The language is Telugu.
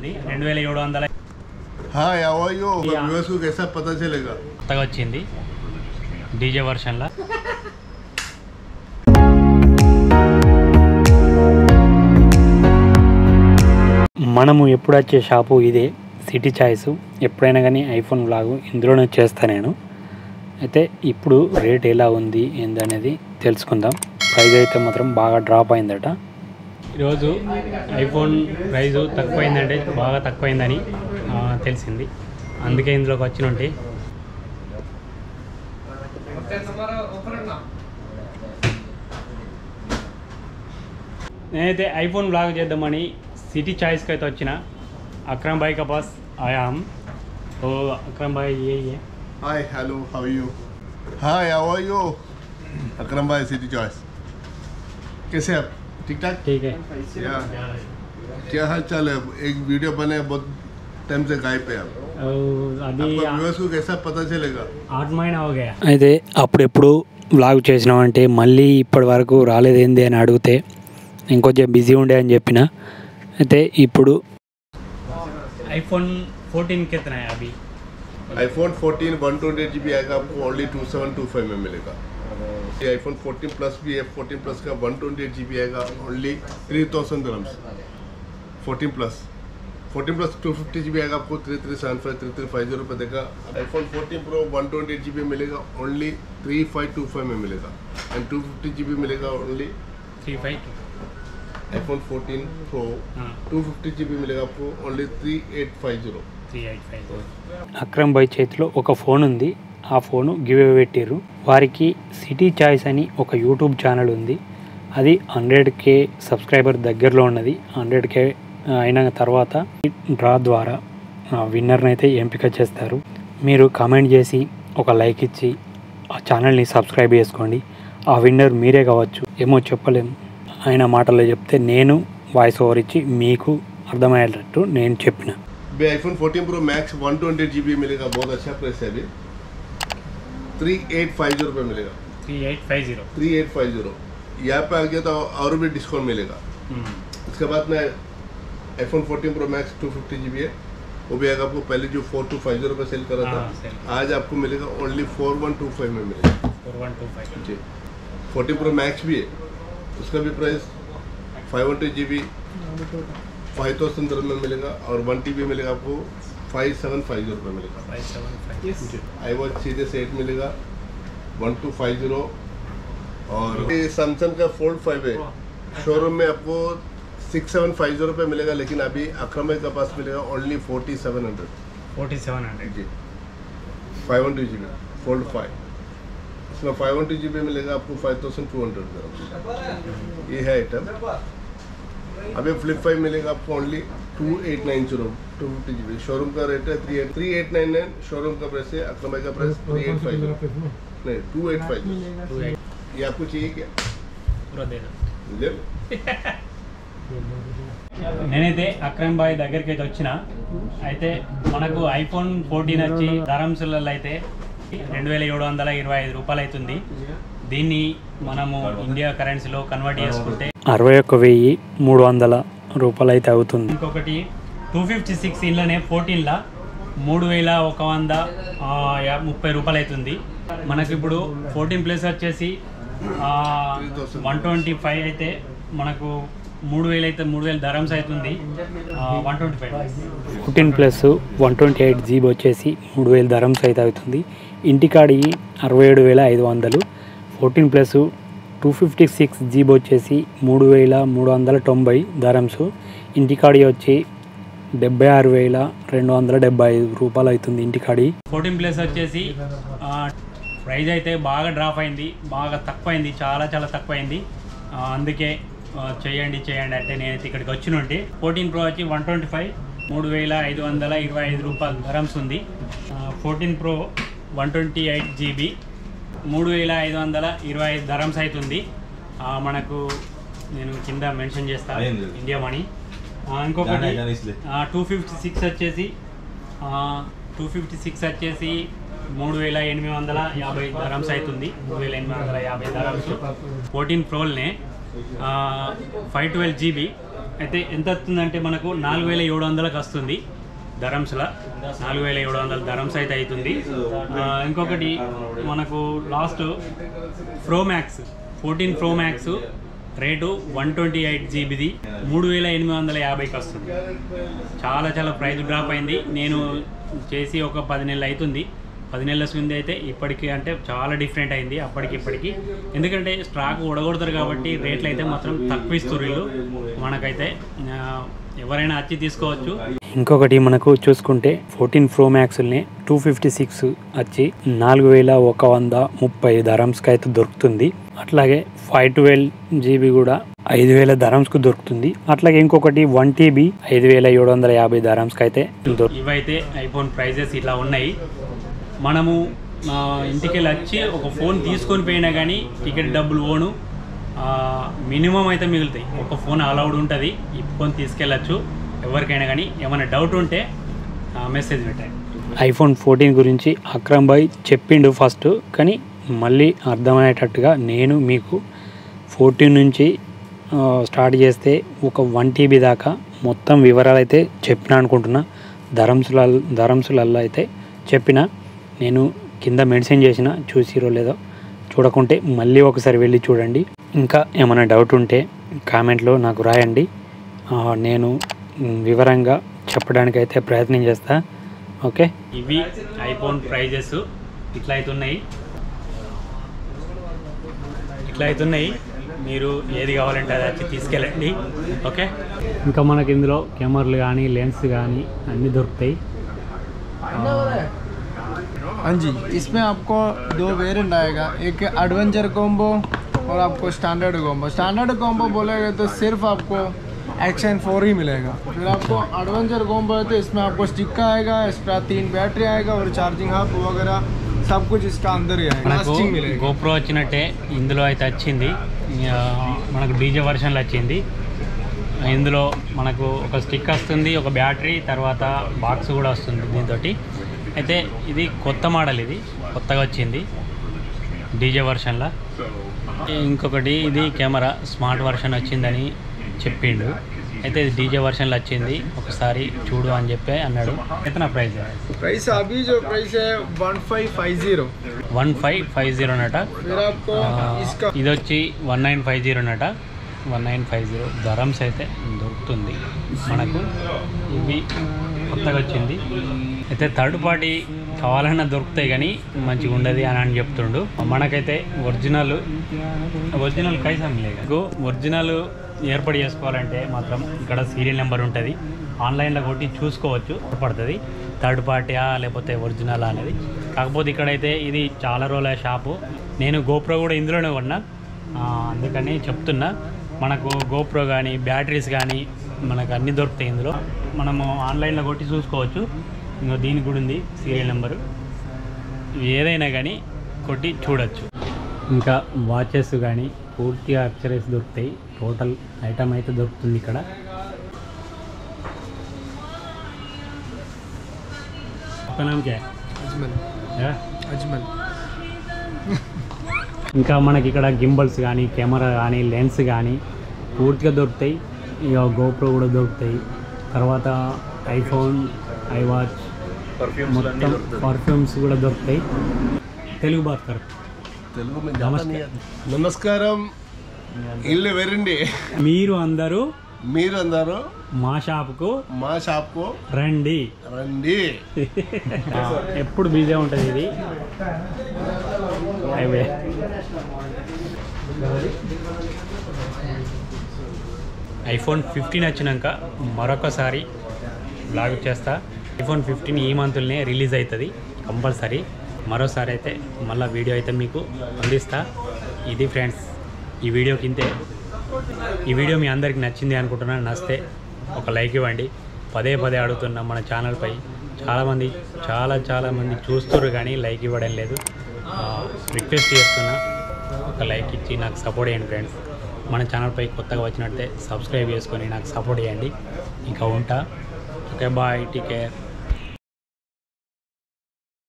ఉంది రెండు వేల ఏడు వందల వచ్చింది డీజే వర్షన్లా. మనము ఎప్పుడు వచ్చే షాపు ఇదే. City Choice. ఎప్పుడైనా కానీ ఐఫోన్ బ్లాగు ఇందులోనే చేస్తా నేను. అయితే ఇప్పుడు రేట్ ఎలా ఉంది ఏందనేది తెలుసుకుందాం. ప్రైజ్ అయితే మాత్రం బాగా డ్రాప్ అయిందట. ఈరోజు ఐఫోన్ ప్రైస్ తక్కువైందంటే బాగా తక్కువైందని ఆ, తెలిసింది అందుకే ఇందులోకి వచ్చిన ఉంటాయి నేనైతే ఐఫోన్ బ్లాగ్ చేద్దామని సిటీ చాయిస్కి అయితే వచ్చిన అక్రమ్ భాయ్ కపాస్ ఆయాం ఓ అక్రమ్ భాయ్ ఏ ఏ हाय हेलो हाउ यू हाँ या वो यो अकरम भाई सिटी चॉइस कैसे आप ठीक ठाक? ठीक है। क्या हाल चाल है? एक वीडियो बने बहुत टाइम से गायब है आप। అయితే అప్పుడెప్పుడు వ్లాగ్ చేసినామంటే మళ్ళీ ఇప్పటి వరకు రాలేదేంది అని అడిగితే నేను కొంచెం బిజీ फोर्टीन अभी आई फोर्टीन वन ट्वेंटी जीबी आएगा ओनली टू सेवन फाइव में आईफोन 14 प्लस भी है 14 प्लस का one twenty eight G B आएगा only three thousand grams fourteen plus fourteen plus two fifty G B आएगा आपको three three seven five three three five zero पे देगा iPhone fourteen pro one twenty eight G B मिलेगा only three five two five में मिलेगा and two fifty G B मिलेगा only three five iPhone fourteen pro two fifty G B मिलेगा आपको only three eight five zero three eight five Akram భాయ్ చేతిలో ఒక ఫోన్ ఉంది ఆ ఫోను గివ్ అవే పెట్టారు వారికి సిటీ చాయిస్ అని ఒక యూట్యూబ్ ఛానల్ ఉంది అది హండ్రెడ్ కే సబ్స్క్రైబర్ దగ్గరలో ఉన్నది హండ్రెడ్ కే అయిన తర్వాత డ్రా ద్వారా విన్నర్ని అయితే ఎంపిక చేస్తారు మీరు కామెంట్ చేసి ఒక లైక్ ఇచ్చి ఆ ఛానల్ని సబ్స్క్రైబ్ చేసుకోండి ఆ విన్నర్ మీరే కావచ్చు ఏమో చెప్పలేము ఆయన మాటల్లో చెప్తే నేను వాయిస్ ఓవర్ ఇచ్చి మీకు అర్థమయ్యేటట్టు నేను చెప్పిన बे iPhone 14 pro max one twenty G B मिलेगा बहुत अच्छा प्राइस है अभी थ्री एट फाइव ज़ीरो पे मिलेगा। Three eight five zero. Three eight five zero. यहाँ पे आ गया तो और भी डिस्काउंट मिलेगा। हम्म। उसके बाद में iPhone fourteen pro max two fifty G B है। वो भी आएगा आपको पहले जो फोर टू फाइव ज़ीरो पर सेल करा था हाँ, आज आपको मिलेगा only four one two five में मिलेगा। फोर वन टू फाइव जी। फोर्टीन प्रो मैक्स भी है। उसका भी price five hundred G B five thousand में मिलेगा और वन टी बी मिलेगा आपको फाइव सेवन फाइव ज़ीरो पे मिलेगा। आई वॉच सीधे एट मिलेगा वन टू फाइव ज़ीरो। और ये सैमसंग का फोल्ड फाइव है। शोरूम में आपको सिक्स सेवन फाइव ज़ीरो पे मिलेगा लेकिन अभी अक्रम के पास मिलेगा only forty seven hundred forty seven hundred जी। Five one two G B fold five इसमें five one two G B मिलेगा आपको फाइव थाउज़ेंड टू हंड्रेड का। hmm. ये है आइटम अभी फ्लिप फाइव मिलेगा आपको only two eight nine zero. two fifty G B showroom का रेट है three eight three eight nine nine showroom का प्राइस है अक्रम का price three eight five zero नहीं two eight five zero two eight ये आपको चाहिए क्या పూరా దేనా ले लो నేనైతే అక్రమ్ బాయ్ దగ్గరికి అయితే వచ్చిన అయితే మనకు ఐఫోన్ ఫోర్టీన్ వచ్చి ధరంసులలో అయితే రెండు వేల ఏడు వందల ఇరవై ఐదు రూపాయలు అవుతుంది దీన్ని మనము ఇండియా కరెన్సీలో కన్వర్ట్ చేసుకుంటే అరవై ఒక్క వెయ్యి మూడు వందల రూపాయలు అయితే అవుతుంది ఇంకొకటి టూ ఫిఫ్టీ సిక్స్ ఇంట్లోనే ఫోర్టీన్లో మూడు వేల ఒక వంద ముప్పై రూపాయలు అవుతుంది మనకి ఇప్పుడు ఫోర్టీన్ ప్లస్ వచ్చేసి వన్ ట్వంటీ ఫైవ్ అయితే మనకు మూడు వేలు అయితే మూడు వేలు ధరమ్స్ అవుతుంది one twenty five fourteen plus one twenty eight GB వచ్చేసి మూడు వేలు ధరమ్స్ అయితే అవుతుంది. ఇంటికాడి అరవై ఏడు వేల ఐదు వందలు. Fourteen plus two fifty six GB వచ్చేసి మూడు వేల మూడు వందల తొంభై ధరమ్స్. ఇంటికాడి వచ్చి డెబ్బై ఆరు వేల రెండు వందల డెబ్బై ఐదు రూపాయలు అవుతుంది ఇంటికాడి ఫోర్టీన్ ప్లస్ వచ్చేసి ప్రైజ్ అయితే బాగా డ్రాప్ అయింది బాగా తక్కువ అయింది చాలా చాలా తక్కువ అయింది ఆ, అందుకే చేయండి చేయండి అంటే నేనైతే ఇక్కడికి వచ్చినుంటే ఫోర్టీన్ ప్రో వచ్చి వన్ ట్వంటీ ఫైవ్ మూడు వేల ఐదు వందల ఇరవై ఐదు రూపాయలు ధరమ్స్ ఉంది. Fourteen pro one twenty eight GB మూడు వేల ఐదు వందల ఇరవై ఐదు ధరమ్స్ అవుతుంది ఆ, మనకు నేను కింద మెన్షన్ చేస్తాను. ఇండియా మనీ ఇంకొకటి. టూ ఫిఫ్టీ సిక్స్ వచ్చేసి టూ ఫిఫ్టీ సిక్స్ వచ్చేసి మూడు వేల ఎనిమిది వందల యాభై ధరమ్స్ అవుతుంది మూడు వేల ఎనిమిది వందల యాభై ధరమ్స్. ఫోర్టీన్ ప్రోల్నే ఫైవ్ ట్వెల్వ్ జీబీ అయితే ఎంత వస్తుందంటే మనకు నాలుగు వేల ఏడు వందలకు వస్తుంది ధరమ్స్లో. నాలుగు వేల ఏడు వందల ధరమ్స్ అయితే అవుతుంది ఇంకొకటి మనకు last pro max fourteen pro max rate one twenty eight జీబీది మూడు వేల ఎనిమిది వందల యాభైకి వస్తుంది చాలా చాలా ప్రైస్ డ్రాప్ అయింది. నేను చేసి ఒక పది నెలలు అవుతుంది పది నెలల ముందు అయితే ఇప్పటికి అంటే చాలా డిఫరెంట్ అయింది అప్పటికి ఇప్పటికి. ఎందుకంటే స్టాక్ ఉడగొడతారు కాబట్టి రేట్లు అయితే మాత్రం తక్కువ ఇస్తారు వీళ్ళు. మనకైతే ఎవరైనా వచ్చి తీసుకోవచ్చు. ఇంకొకటి మనకు చూసుకుంటే ఫోర్టీన్ ప్రో మ్యాక్స్ని టూ ఫిఫ్టీ సిక్స్ వచ్చి నాలుగు వేల ఒక వంద ముప్పై ధరమ్స్కి అయితే దొరుకుతుంది. అట్లాగే ఫైవ్ ట్వెల్వ్ జీబీ కూడా ఐదు వేల ధరమ్స్కు దొరుకుతుంది. అట్లాగే ఇంకొకటి వన్ టీబీ ఐదు వేల ఏడు వందల యాభై ధరమ్స్కి అయితే ఇవైతే ఐఫోన్ ప్రైజెస్ ఇట్లా ఉన్నాయి. మనము ఇంటికి వెళ్ళి వచ్చి ఒక ఫోన్ తీసుకొని పోయినా కానీ టికెట్ డబ్బులు పోను. మినిమం అయితే మిగులుతాయి. ఒక ఫోన్ అలౌడ్ ఉంటుంది. ఈ ఫోన్ తీసుకెళ్ళచ్చు. ఎవరికైనా కానీ ఏమైనా డౌట్ ఉంటే మెసేజ్ పెట్టండి. ఐఫోన్ ఫోర్టీన్ గురించి అక్రమ్ భాయ్ చెప్పిండు ఫస్ట్ కానీ మళ్ళీ అర్థమయ్యేటట్టుగా నేను మీకు ఫోర్టీన్ నుంచి స్టార్ట్ చేస్తే ఒక వన్ టీబీ దాకా మొత్తం వివరాలు అయితే చెప్పిన అనుకుంటున్నా. ధరంసుల ధరంసులల్లో అయితే చెప్పిన. నేను కింద మెన్షన్ చేసిన చూసిరో లేదో చూడకుంటే మళ్ళీ ఒకసారి వెళ్ళి చూడండి. ఇంకా ఏమైనా డౌట్ ఉంటే కామెంట్లో నాకు రాయండి. నేను వివరంగా చెప్పడానికి అయితే ప్రయత్నం చేస్తా. ఓకే? ఇవి ఐఫోన్ ప్రైజెస్ ఇట్లా అవుతున్నాయి ఇట్లా అవుతున్నాయి మీరు ఏది కావాలంటే అది వచ్చి తీసుకెళ్ళండి. ఓకే? ఇంకా మనకి ఇందులో కెమెరాలు కానీ లెన్స్ కానీ అన్నీ దొరుకుతాయి. हाँ जी इसमें आपको दो वेरिएंट आएगा एक एडवेंचर कॉम्बो और आपको स्टैंडर्ड कॉम्बो स्टैंडर्ड कॉम्बो बोलेगा तो सिर्फ आपको एक्शन फोर ही मिलेगा फिर आपको एडवेंचर कॉम्बो है तो इसमें आपको स्टिक आएगा एक्स्ट्रा तीन बैटरी आएगा और चार्जिंग हब वगैरह सब कुछ इसका अंदर ही आएगा మనకు लास्टिंग मिलेगा గోప్రో వచ్చినట్టే ఇందులో అయితే వచ్చింది ఆ, మనకు డీజే వర్షన్లో వచ్చింది ఇందులో మనకు ఒక స్టిక్ వస్తుంది ఒక బ్యాటరీ తర్వాత బాక్స్ కూడా వస్తుంది దీంతో అయితే ఇది కొత్త మోడల్ ఇది కొత్తగా వచ్చింది డీజే వర్షన్లా. ఇంకొకటి ఇది కెమెరా స్మార్ట్ వర్షన్ వచ్చిందని చెప్పిండు. అయితే ఇది డీజే వర్షన్లో వచ్చింది ఒకసారి చూడు అని చెప్పి అన్నాడు. అయితే నా prize price price five zero. One five five zero అన్నట. ఇది వచ్చి 1950 అన్నట. One nine five zero. Dirhams అయితే దొరుకుతుంది మనకు. ఇవి కొత్తగా వచ్చింది. అయితే థర్డ్ పార్టీ కావాలన్నా దొరుకుతాయి కానీ మంచిగా ఉండదు అని అని చెప్తుండు. మనకైతే ఒరిజినల్ ఒరిజినల్ కైసం లేదు. ఒరిజినల్ ఏర్పాటు చేసుకోవాలంటే మాత్రం ఇక్కడ సీరియల్ నెంబర్ ఉంటుంది. ఆన్లైన్లో కొట్టి చూసుకోవచ్చు పడుతుంది థర్డ్ పార్టీయా లేకపోతే ఒరిజినల్ అనేది. కాకపోతే ఇక్కడైతే ఇది చాలా రోజుల షాపు నేను గోప్రో కూడా ఇందులోనే కొన్నా. అందుకని చెప్తున్నా. మనకు గోప్రో కానీ బ్యాటరీస్ కానీ మనకు అన్నీ దొరుకుతాయి ఇందులో. మనము ఆన్లైన్లో కొట్టి చూసుకోవచ్చు. ఇంకా దీనికి కూడా ఉంది సీరియల్ నెంబరు. ఏదైనా కానీ కొట్టి చూడొచ్చు. ఇంకా వాచెస్ కానీ పూర్తిగా అక్షరేస్ దొరుకుతాయి. టోటల్ ఐటమ్ అయితే దొరుకుతుంది ఇక్కడ. అజ్మల్. ఇంకా మనకి ఇక్కడ గింబల్స్ కానీ కెమెరా కానీ లెన్స్ కానీ పూర్తిగా దొరుకుతాయి. ఇక గోప్రో కూడా దొరుకుతాయి. తర్వాత ఐఫోన్ ఐవాచ్ మొత్తం పర్ఫ్యూమ్స్ కూడా దొరుకుతాయి. తెలుగు బాత్ కర్ నమస్తే. నమస్కారం. ఇల్లు వెరండి మీరు అందరూ మీరు అందరూ మా షాప్కు మా షాప్కు రండి. రండి. ఎప్పుడు బిజీ ఉంటుంది ఇది? ఐఫోన్ ఫిఫ్టీన్ వచ్చినాక మరొకసారి బ్లాగ్ చేస్తా. ఐఫోన్ ఫిఫ్టీన్ ఈ మంత్లోనే రిలీజ్ అవుతుంది కంపల్సరీ. మరోసారి అయితే మళ్ళీ వీడియో అయితే మీకు అందిస్తా. ఇది ఫ్రెండ్స్ ఈ వీడియో కింతే ఈ వీడియో మీ అందరికి నచ్చింది అనుకుంటున్నాను నచ్చితే ఒక లైక్ ఇవ్వండి. పదే పదే అడుగుతున్నా మన ఛానల్పై చాలామంది చాలా చాలామంది చూస్తున్నారు కానీ లైక్ ఇవ్వడం లేదు. రిక్వెస్ట్ చేస్తున్నా ఒక లైక్ ఇచ్చి నాకు సపోర్ట్ చేయండి ఫ్రెండ్స్. మన ఛానల్పై కొత్తగా వచ్చినట్టే సబ్స్క్రైబ్ చేసుకొని నాకు సపోర్ట్ చేయండి. ఇంకా ఉంటా. Okay bye take care